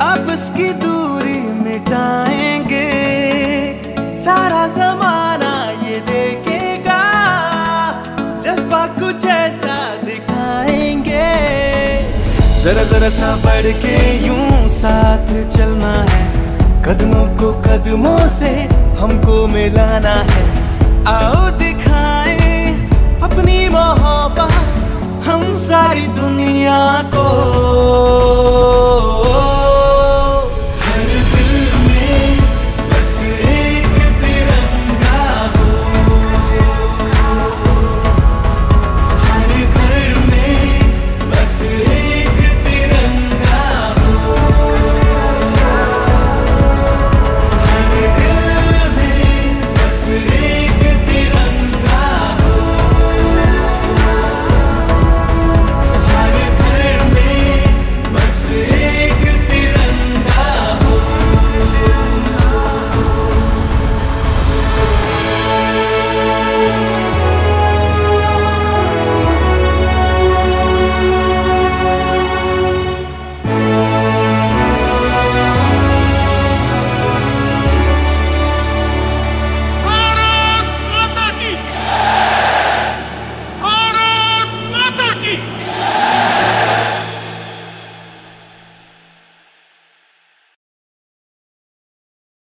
अब उसकी दूरी मिटाएँगे। सारा जमाना ये देखेगा, जज्बा कुछ ऐसा दिखाएँगे। जरा जरा सा बढ़ के यूँ साथ चलना है। कदमों को कदमों से हमको मिलाना है। आओ दिखाए अपनी मोहब्बत हम सारी दुनिया को।